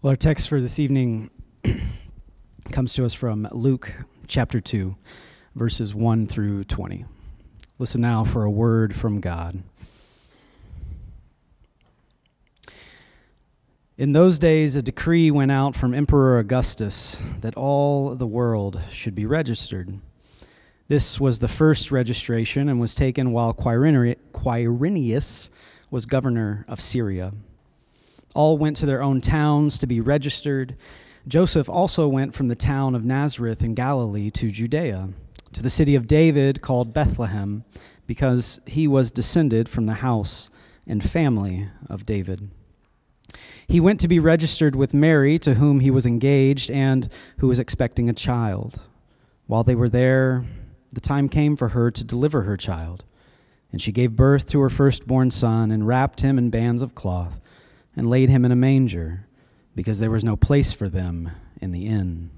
Well, our text for this evening comes to us from Luke chapter 2, verses 1 through 20. Listen now for a word from God. In those days, a decree went out from Emperor Augustus that all the world should be registered. This was the first registration and was taken while Quirinius was governor of Syria all went to their own towns to be registered. Joseph also went from the town of Nazareth in Galilee to Judea, to the city of David called Bethlehem, because he was descended from the house and family of David. He went to be registered with Mary, to whom he was engaged and who was expecting a child. While they were there, the time came for her to deliver her child. And she gave birth to her firstborn son and wrapped him in bands of cloth and laid him in a manger, because there was no place for them in the inn.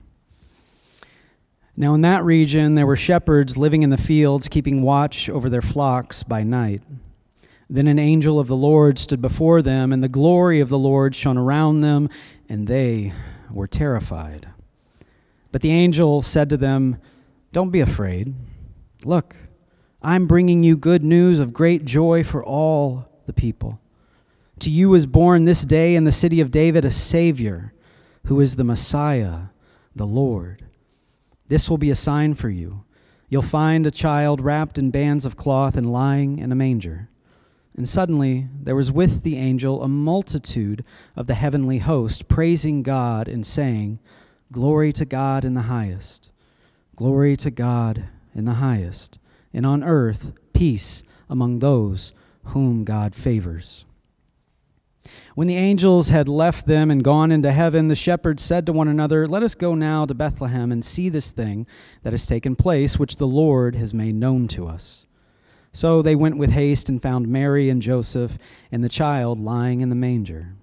Now, in that region, there were shepherds living in the fields, keeping watch over their flocks by night. Then an angel of the Lord stood before them, and the glory of the Lord shone around them, and they were terrified. But the angel said to them, Don't be afraid. Look, I'm bringing you good news of great joy for all the people. To you is born this day in the city of David a Savior, who is the Messiah, the Lord. This will be a sign for you. You'll find a child wrapped in bands of cloth and lying in a manger. And suddenly there was with the angel a multitude of the heavenly host, praising God and saying, Glory to God in the highest. Glory to God in the highest. And on earth, peace among those whom God favors. When the angels had left them and gone into heaven, the shepherds said to one another, Let us go now to Bethlehem and see this thing that has taken place, which the Lord has made known to us. So they went with haste and found Mary and Joseph and the child lying in the manger.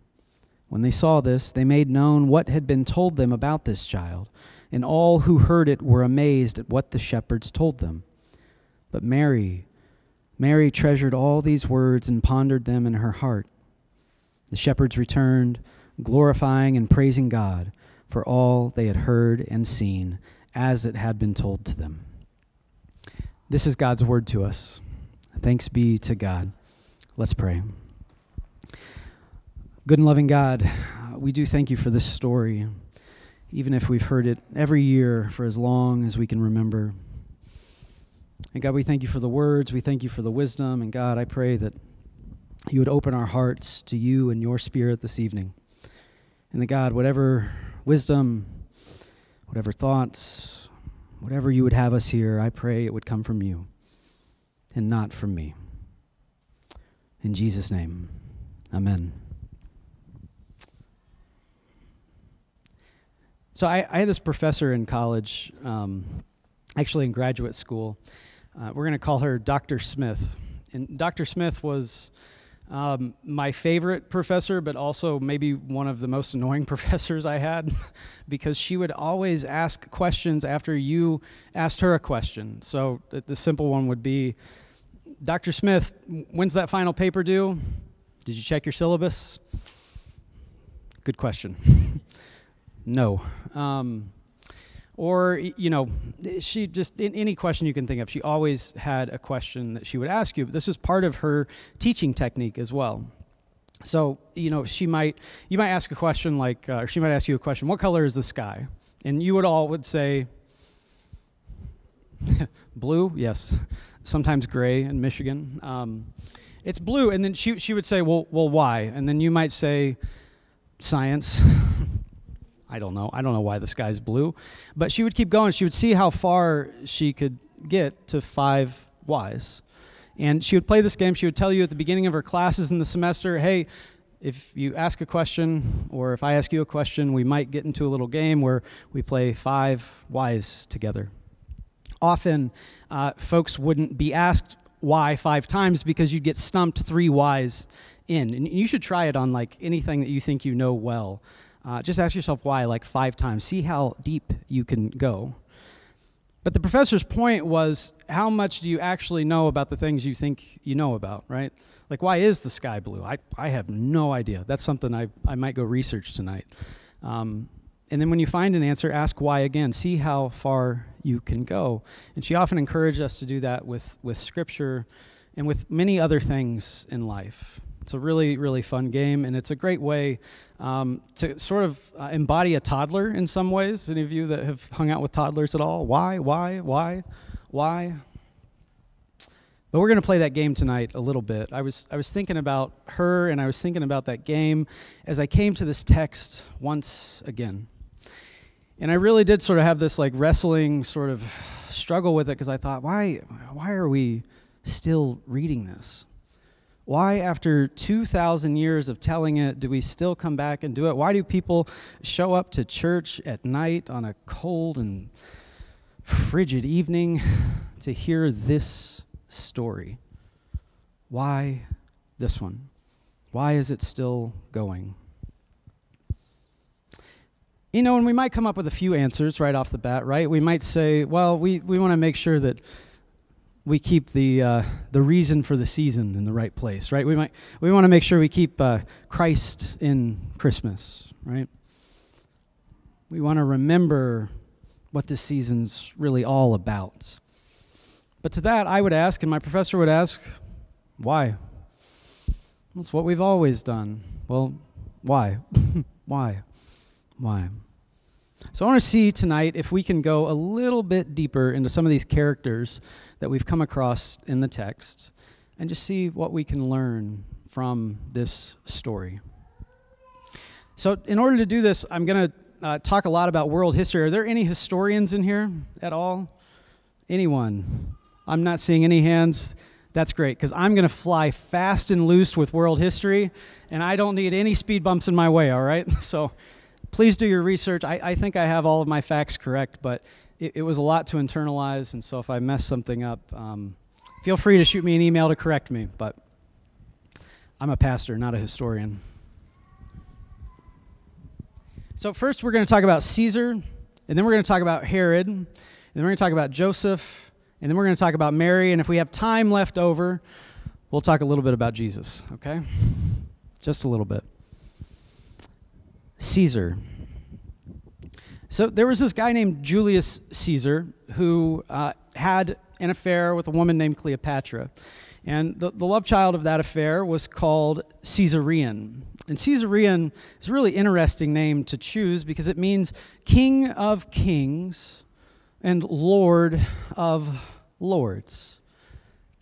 When they saw this, they made known what had been told them about this child, and all who heard it were amazed at what the shepherds told them. But Mary, Mary treasured all these words and pondered them in her heart. The shepherds returned, glorifying and praising God for all they had heard and seen as it had been told to them. This is God's word to us. Thanks be to God. Let's pray. Good and loving God, we do thank you for this story, even if we've heard it every year for as long as we can remember. And God, we thank you for the words, we thank you for the wisdom, and God, I pray that you would open our hearts to you and your spirit this evening. And that God, whatever wisdom, whatever thoughts, whatever you would have us hear, I pray it would come from you and not from me. In Jesus' name, amen. So I, I had this professor in college, um, actually in graduate school. Uh, we're going to call her Dr. Smith. And Dr. Smith was um, my favorite professor, but also maybe one of the most annoying professors I had, because she would always ask questions after you asked her a question. So the simple one would be, Dr. Smith, when's that final paper due? Did you check your syllabus? Good question. no. Um, or you know she just any question you can think of she always had a question that she would ask you. But this is part of her teaching technique as well. So you know she might you might ask a question like uh, she might ask you a question what color is the sky? And you would all would say blue yes. Sometimes gray in michigan. Um, it's blue. And then she, she would say well, well why? And then you might say science I don't know. I don't know why the sky's blue. But she would keep going. She would see how far she could get to five whys. And she would play this game. She would tell you at the beginning of her classes in the semester, hey, if you ask a question or if I ask you a question, we might get into a little game where we play five whys together. Often, uh, folks wouldn't be asked why five times because you'd get stumped three whys in. And you should try it on like anything that you think you know well. Uh, just ask yourself why like five times. See how deep you can go. But the professor's point was how much do you actually know about the things you think you know about, right? Like, why is the sky blue? I, I have no idea. That's something I, I might go research tonight. Um, and then when you find an answer, ask why again. See how far you can go. And she often encouraged us to do that with, with scripture and with many other things in life. It's a really, really fun game, and it's a great way um, to sort of uh, embody a toddler in some ways. Any of you that have hung out with toddlers at all? Why, why, why, why? But we're going to play that game tonight a little bit. I was, I was thinking about her, and I was thinking about that game as I came to this text once again. And I really did sort of have this like wrestling sort of struggle with it because I thought, why, why are we still reading this? Why, after 2,000 years of telling it, do we still come back and do it? Why do people show up to church at night on a cold and frigid evening to hear this story? Why this one? Why is it still going? You know, and we might come up with a few answers right off the bat, right? We might say, well, we, we want to make sure that we keep the uh, the reason for the season in the right place, right? We might we want to make sure we keep uh, Christ in Christmas, right? We want to remember what this season's really all about. But to that, I would ask, and my professor would ask, why? That's what we've always done. Well, why? why? Why? So I want to see tonight if we can go a little bit deeper into some of these characters that we've come across in the text and just see what we can learn from this story. So, in order to do this, I'm going to uh, talk a lot about world history. Are there any historians in here at all? Anyone? I'm not seeing any hands. That's great because I'm going to fly fast and loose with world history, and I don't need any speed bumps in my way, all right? So, please do your research. I, I think I have all of my facts correct, but it, it, was a lot to internalize, and so if I mess something up, um, feel free to shoot me an email to correct me. But I'm a pastor, not a historian. So, first, we're going to talk about Caesar, and then we're going to talk about Herod, and then we're going to talk about Joseph, and then we're going to talk about Mary, and if we have time left over, we'll talk a little bit about Jesus, okay? Just a little bit. Caesar. So there was this guy named Julius Caesar who uh, had an affair with a woman named Cleopatra. And the, the love child of that affair was called Caesarion. And Caesarion is a really interesting name to choose because it means king of kings and lord of lords.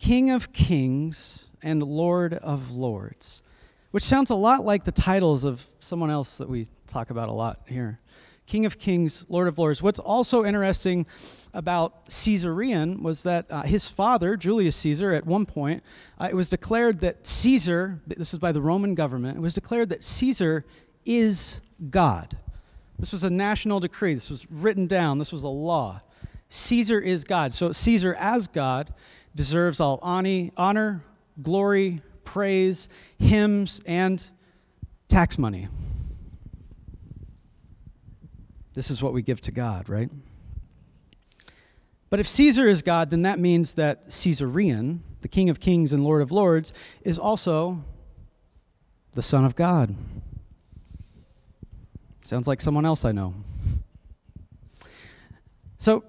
King of kings and lord of lords, which sounds a lot like the titles of someone else that we talk about a lot here. King of Kings, Lord of Lords. What's also interesting about Caesarion was that uh, his father, Julius Caesar, at one point, uh, it was declared that Caesar, this is by the Roman government, it was declared that Caesar is God. This was a national decree. This was written down. This was a law. Caesar is God. So Caesar, as God, deserves all honor, glory, praise, hymns, and tax money. This is what we give to God, right? But if Caesar is God, then that means that Caesarion, the King of Kings and Lord of Lords, is also the Son of God. Sounds like someone else I know. So,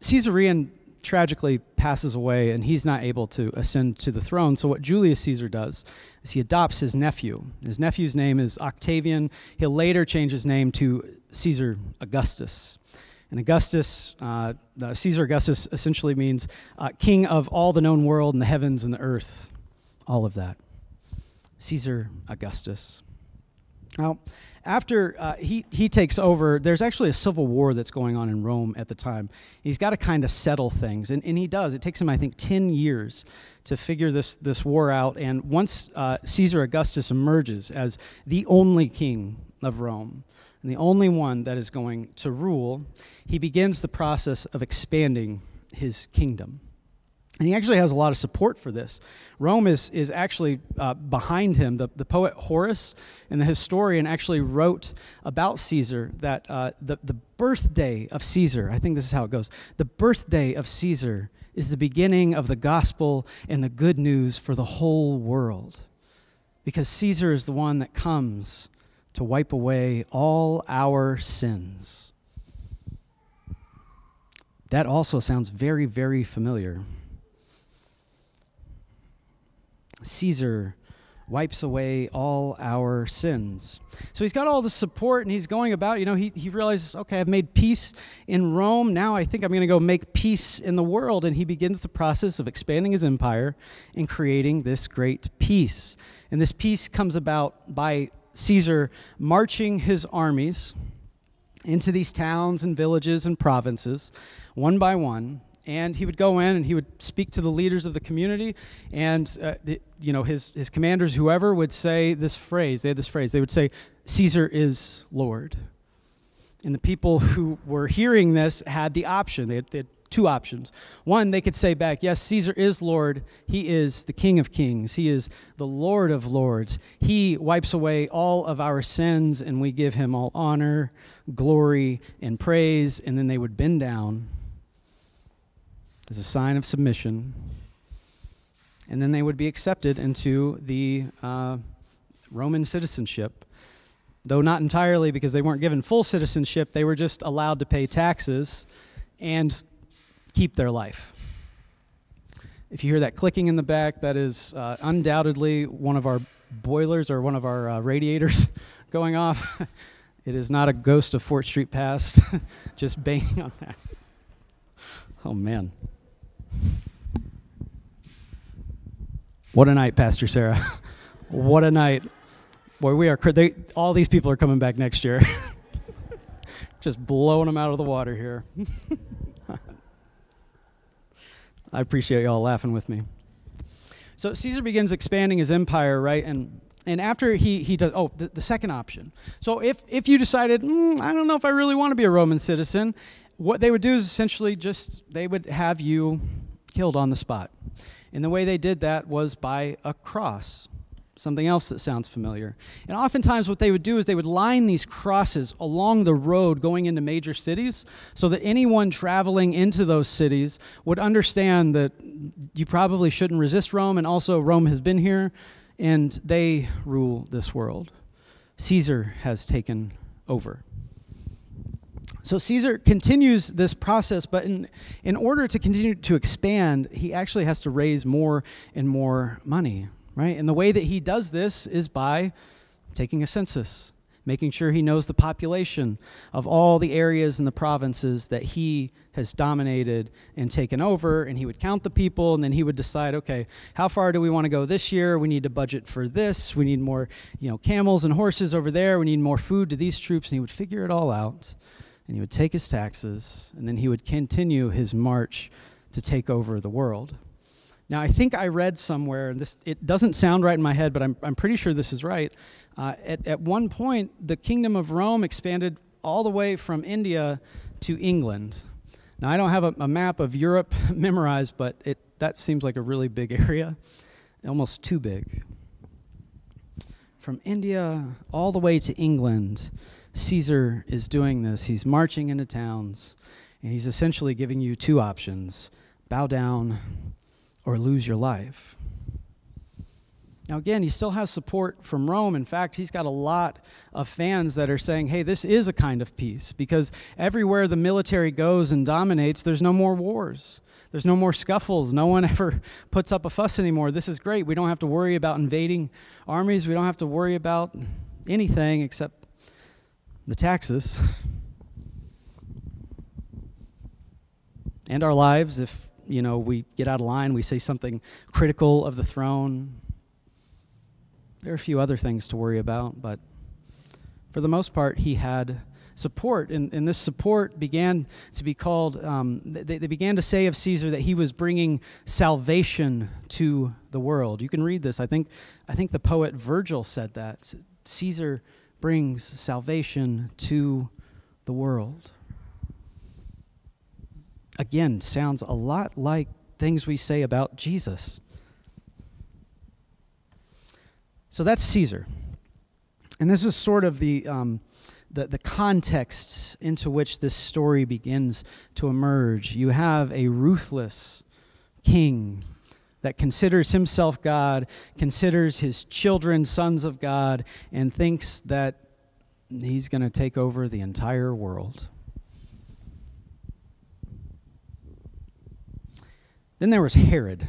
Caesarion tragically passes away and he's not able to ascend to the throne. So, what Julius Caesar does is he adopts his nephew. His nephew's name is Octavian. He'll later change his name to Caesar Augustus. And Augustus, uh, Caesar Augustus essentially means uh, king of all the known world and the heavens and the earth, all of that. Caesar Augustus. Now, after uh, he, he takes over, there's actually a civil war that's going on in Rome at the time. He's got to kind of settle things, and, and he does. It takes him, I think, 10 years to figure this, this war out. And once uh, Caesar Augustus emerges as the only king of Rome, and the only one that is going to rule, he begins the process of expanding his kingdom. And he actually has a lot of support for this. Rome is, is actually uh, behind him. The, the poet Horace and the historian actually wrote about Caesar that uh, the, the birthday of Caesar, I think this is how it goes, the birthday of Caesar is the beginning of the gospel and the good news for the whole world. Because Caesar is the one that comes to wipe away all our sins. That also sounds very, very familiar. Caesar wipes away all our sins. So he's got all the support and he's going about, you know, he, he realizes, okay, I've made peace in Rome. Now I think I'm going to go make peace in the world. And he begins the process of expanding his empire and creating this great peace. And this peace comes about by Caesar marching his armies into these towns and villages and provinces, one by one, and he would go in and he would speak to the leaders of the community and uh, you know his, his commanders whoever would say this phrase they had this phrase they would say caesar is lord. And the people who were hearing this had the option they had, they had two options. One they could say back yes caesar is lord. He is the king of kings. He is the lord of lords. He wipes away all of our sins and we give him all honor glory and praise. And then they would bend down as a sign of submission. And then they would be accepted into the uh, Roman citizenship. Though not entirely because they weren't given full citizenship, they were just allowed to pay taxes and keep their life. If you hear that clicking in the back, that is uh, undoubtedly one of our boilers or one of our uh, radiators going off. it is not a ghost of Fort Street Past, just banging on that. Oh, man. What a night, Pastor Sarah. what a night. Boy, we are, they, all these people are coming back next year. Just blowing them out of the water here. I appreciate y'all laughing with me. So Caesar begins expanding his empire, right? And and after he, he does, oh, the, the second option. So if, if you decided, mm, I don't know if I really want to be a Roman citizen, what they would do is essentially just, they would have you killed on the spot. And the way they did that was by a cross, something else that sounds familiar. And oftentimes, what they would do is they would line these crosses along the road going into major cities so that anyone traveling into those cities would understand that you probably shouldn't resist Rome, and also Rome has been here and they rule this world. Caesar has taken over. So Caesar continues this process, but in, in order to continue to expand, he actually has to raise more and more money, right? And the way that he does this is by taking a census, making sure he knows the population of all the areas and the provinces that he has dominated and taken over. And he would count the people, and then he would decide, okay, how far do we want to go this year? We need to budget for this. We need more, you know, camels and horses over there. We need more food to these troops. And he would figure it all out and he would take his taxes, and then he would continue his march to take over the world. Now, I think I read somewhere, and this it doesn't sound right in my head, but I'm, I'm pretty sure this is right. Uh, at, at one point, the kingdom of Rome expanded all the way from India to England. Now, I don't have a, a map of Europe memorized, but it, that seems like a really big area, almost too big. From India all the way to England, Caesar is doing this. He's marching into towns, and he's essentially giving you two options bow down or lose your life. Now, again, he still has support from Rome. In fact, he's got a lot of fans that are saying, hey, this is a kind of peace because everywhere the military goes and dominates, there's no more wars. There's no more scuffles. No one ever puts up a fuss anymore. This is great. We don't have to worry about invading armies. We don't have to worry about anything except the taxes, and our lives if you know we get out of line we say something critical of the throne there are a few other things to worry about but for the most part he had support and, and this support began to be called um, they, they began to say of caesar that he was bringing salvation to the world. You can read this. I think i think the poet virgil said that caesar brings salvation to the world. Again, sounds a lot like things we say about Jesus. So that's Caesar. And this is sort of the, um, the, the context into which this story begins to emerge. You have a ruthless king that considers himself God, considers his children sons of God, and thinks that he's going to take over the entire world. Then there was Herod.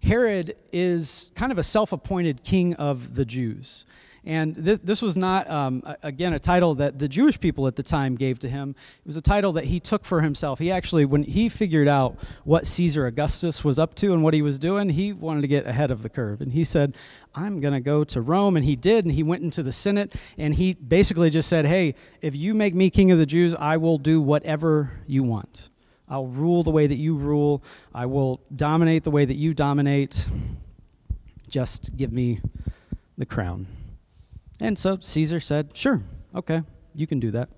Herod is kind of a self appointed king of the Jews. And this, this was not, um, again, a title that the Jewish people at the time gave to him. It was a title that he took for himself. He actually, when he figured out what Caesar Augustus was up to and what he was doing, he wanted to get ahead of the curve. And he said, I'm going to go to Rome. And he did. And he went into the Senate. And he basically just said, Hey, if you make me king of the Jews, I will do whatever you want. I'll rule the way that you rule. I will dominate the way that you dominate. Just give me the crown. And so Caesar said, Sure, okay, you can do that.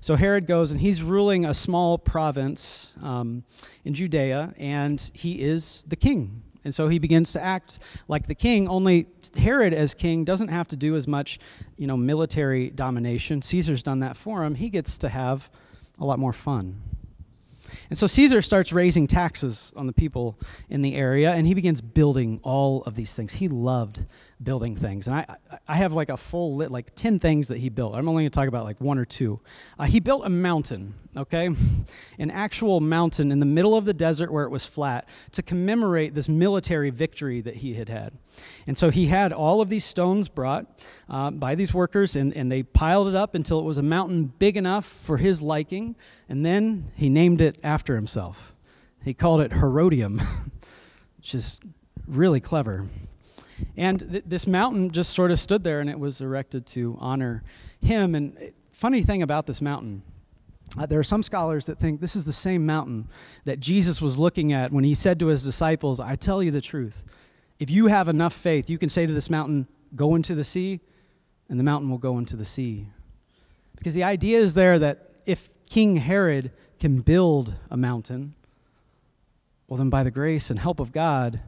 So Herod goes and he's ruling a small province um, in Judea, and he is the king. And so he begins to act like the king, only Herod, as king, doesn't have to do as much you know, military domination. Caesar's done that for him. He gets to have a lot more fun. And so Caesar starts raising taxes on the people in the area, and he begins building all of these things. He loved building things. And I, I have like a full lit, like 10 things that he built. I'm only going to talk about like one or two. Uh, he built a mountain, okay? An actual mountain in the middle of the desert where it was flat to commemorate this military victory that he had had. And so he had all of these stones brought uh, by these workers, and, and they piled it up until it was a mountain big enough for his liking. And then he named it after himself. He called it Herodium, which is really clever. And th- this mountain just sort of stood there and it was erected to honor him. And uh, funny thing about this mountain, uh, there are some scholars that think this is the same mountain that Jesus was looking at when he said to his disciples, I tell you the truth. If you have enough faith, you can say to this mountain, Go into the sea, and the mountain will go into the sea. Because the idea is there that if King Herod can build a mountain, well, then by the grace and help of God,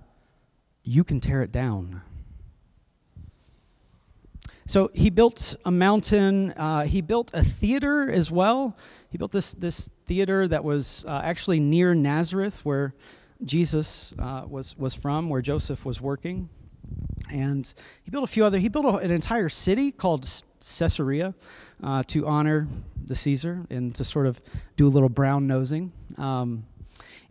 you can tear it down. So he built a mountain. Uh, he built a theater as well. He built this, this theater that was uh, actually near Nazareth, where Jesus uh, was, was from, where Joseph was working. And he built a few other, he built a, an entire city called Caesarea uh, to honor the Caesar and to sort of do a little brown nosing. Um,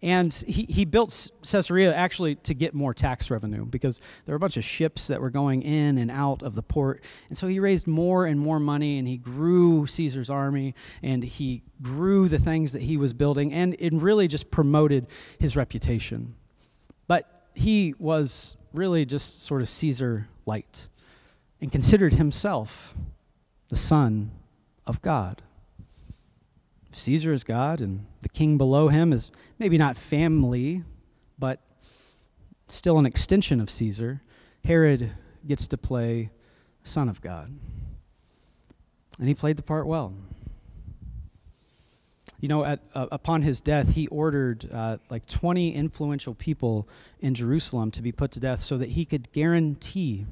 and he, he built Caesarea actually to get more tax revenue because there were a bunch of ships that were going in and out of the port. And so he raised more and more money and he grew Caesar's army and he grew the things that he was building and it really just promoted his reputation. But he was really just sort of Caesar light and considered himself the son of God. Caesar is God and the king below him is maybe not family, but still an extension of Caesar. Herod gets to play Son of God. And he played the part well. You know, at, uh, upon his death, he ordered uh, like 20 influential people in Jerusalem to be put to death so that he could guarantee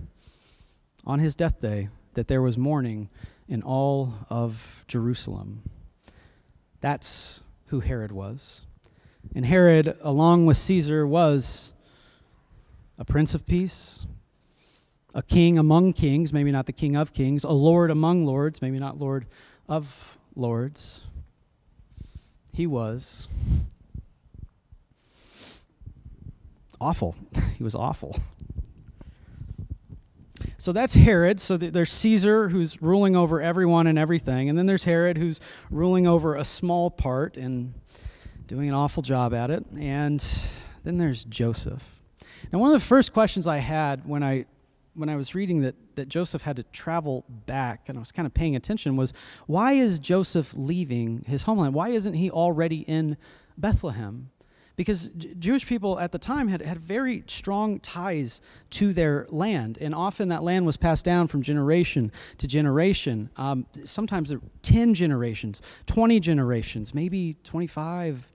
on his death day that there was mourning in all of Jerusalem. That's who Herod was. And Herod, along with Caesar, was a prince of peace, a king among kings, maybe not the king of kings, a lord among lords, maybe not lord of lords. He was awful. he was awful. So that's Herod. So there's Caesar who's ruling over everyone and everything. And then there's Herod who's ruling over a small part and doing an awful job at it. And then there's Joseph. Now, one of the first questions I had when I when I was reading that, that Joseph had to travel back and I was kind of paying attention was why is Joseph leaving his homeland? Why isn't he already in Bethlehem? Because J- Jewish people at the time had, had very strong ties to their land, and often that land was passed down from generation to generation. Um, sometimes 10 generations, 20 generations, maybe 25,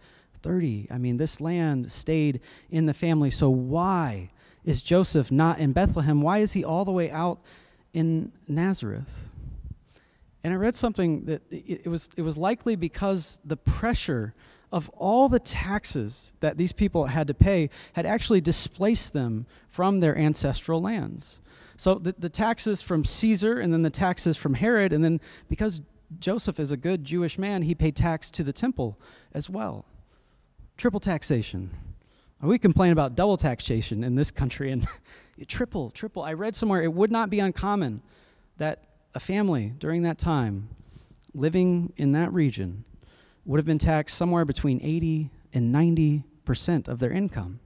30. I mean, this land stayed in the family. So, why is Joseph not in Bethlehem? Why is he all the way out in Nazareth? And I read something that it, it was, it was likely because the pressure of all the taxes that these people had to pay had actually displaced them from their ancestral lands. So the, the taxes from Caesar and then the taxes from Herod, and then because Joseph is a good Jewish man, he paid tax to the temple as well. Triple taxation. We complain about double taxation in this country, and triple, triple. I read somewhere it would not be uncommon that a family during that time living in that region would have been taxed somewhere between 80 and 90 percent of their income.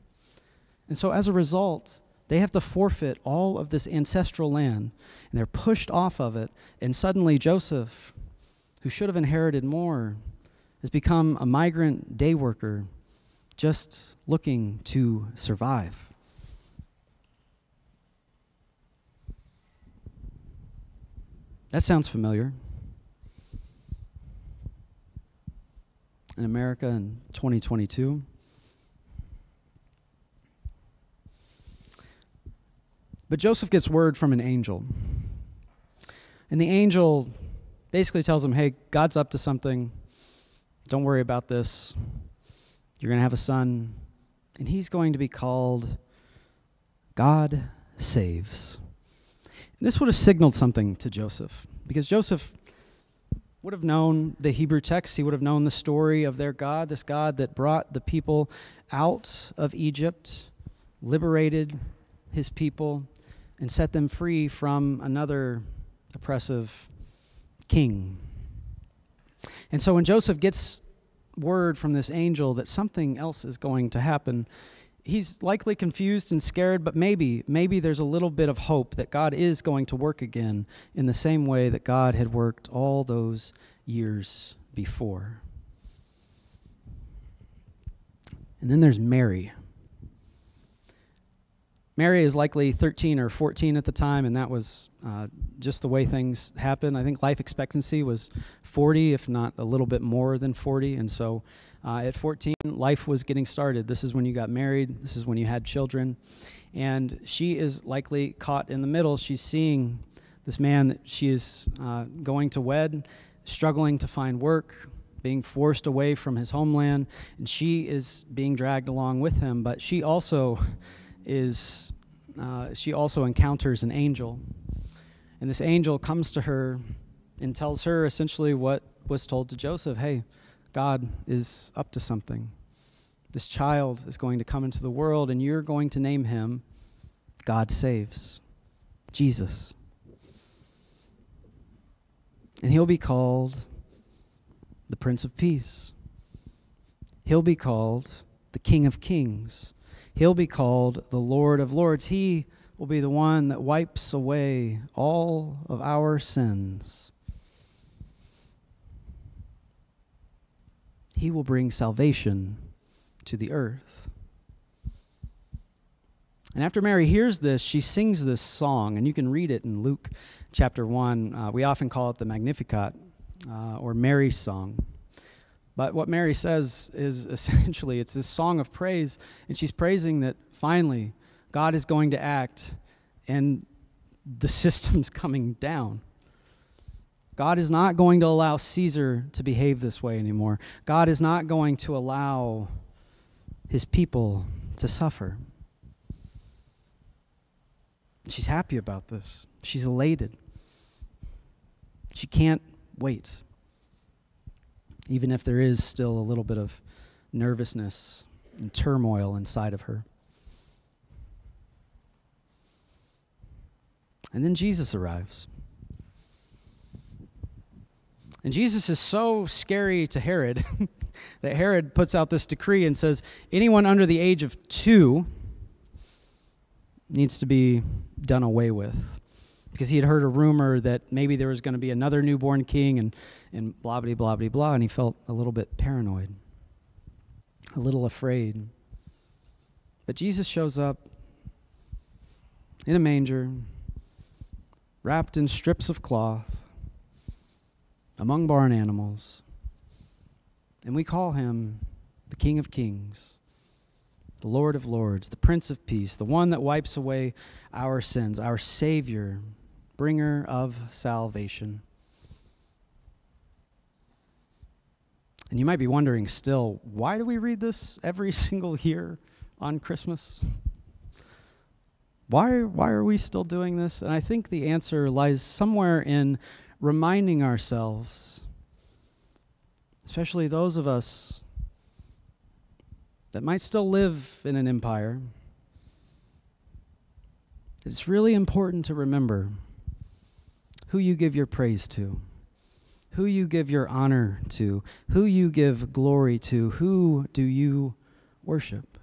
And so as a result, they have to forfeit all of this ancestral land and they're pushed off of it. And suddenly, Joseph, who should have inherited more, has become a migrant day worker just looking to survive. That sounds familiar. In America in 2022. But Joseph gets word from an angel. And the angel basically tells him, hey, God's up to something. Don't worry about this. You're going to have a son, and he's going to be called God Saves. And this would have signaled something to Joseph, because Joseph would have known the Hebrew text. He would have known the story of their God, this God that brought the people out of Egypt, liberated his people, and set them free from another oppressive king. And so when Joseph gets word from this angel that something else is going to happen, he's likely confused and scared, but maybe, maybe there's a little bit of hope that God is going to work again in the same way that God had worked all those years before. And then there's Mary. Mary is likely 13 or 14 at the time, and that was uh, just the way things happen. I think life expectancy was 40, if not a little bit more than 40. And so uh, at 14, life was getting started. This is when you got married, this is when you had children. And she is likely caught in the middle. She's seeing this man that she is uh, going to wed, struggling to find work, being forced away from his homeland, and she is being dragged along with him. But she also is uh, she also encounters an angel. And this angel comes to her and tells her essentially what was told to Joseph hey, God is up to something. This child is going to come into the world, and you're going to name him God Saves, Jesus. And he'll be called the Prince of Peace. He'll be called the King of Kings. He'll be called the Lord of Lords. He will be the one that wipes away all of our sins. He will bring salvation to the earth. And after Mary hears this, she sings this song, and you can read it in Luke chapter 1. Uh, we often call it the Magnificat uh, or Mary's song. But what Mary says is essentially it's this song of praise, and she's praising that finally God is going to act and the system's coming down. God is not going to allow Caesar to behave this way anymore. God is not going to allow his people to suffer. She's happy about this. She's elated. She can't wait even if there is still a little bit of nervousness and turmoil inside of her. And then Jesus arrives. And Jesus is so scary to Herod that Herod puts out this decree and says anyone under the age of two needs to be done away with because he had heard a rumor that maybe there was going to be another newborn king and, and blah, blah, blah, blah, blah. And he felt a little bit paranoid, a little afraid. But Jesus shows up in a manger, wrapped in strips of cloth, among barn animals. And we call him the King of Kings, the Lord of Lords, the Prince of Peace, the one that wipes away our sins, our Savior bringer of salvation. And you might be wondering still, why do we read this every single year on Christmas? Why, why are we still doing this? And I think the answer lies somewhere in reminding ourselves, especially those of us that might still live in an empire, it's really important to remember who you give your praise to, who you give your honor to, who you give glory to, who do you worship?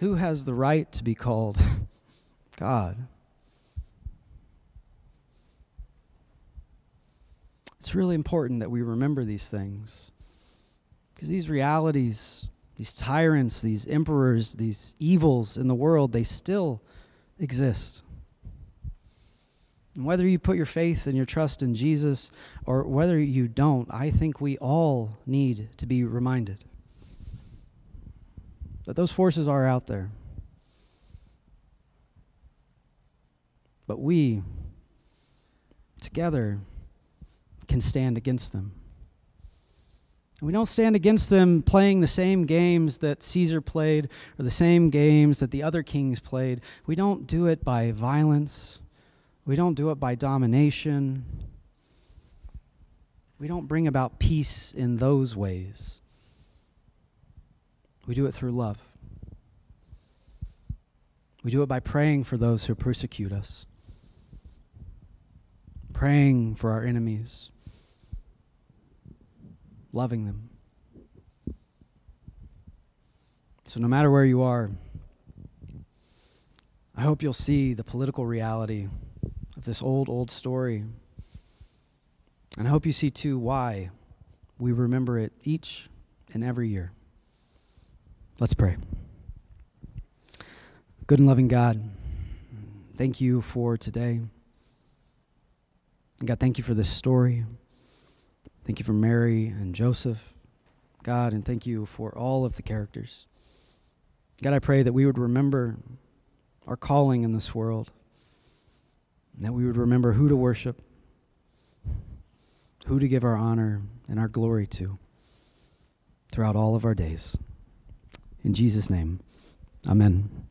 Who has the right to be called God? It's really important that we remember these things because these realities, these tyrants, these emperors, these evils in the world, they still exist. And whether you put your faith and your trust in Jesus or whether you don't, I think we all need to be reminded that those forces are out there. But we, together, can stand against them. We don't stand against them playing the same games that Caesar played or the same games that the other kings played. We don't do it by violence. We don't do it by domination. We don't bring about peace in those ways. We do it through love. We do it by praying for those who persecute us, praying for our enemies loving them. So, no matter where you are, I hope you'll see the political reality of this old, old story. And I hope you see, too, why we remember it each and every year. Let's pray. Good and loving God, thank you for today. God, thank you for this story. Thank you for Mary and Joseph, God, and thank you for all of the characters. God, I pray that we would remember our calling in this world, that we would remember who to worship, who to give our honor and our glory to throughout all of our days. In Jesus' name, amen.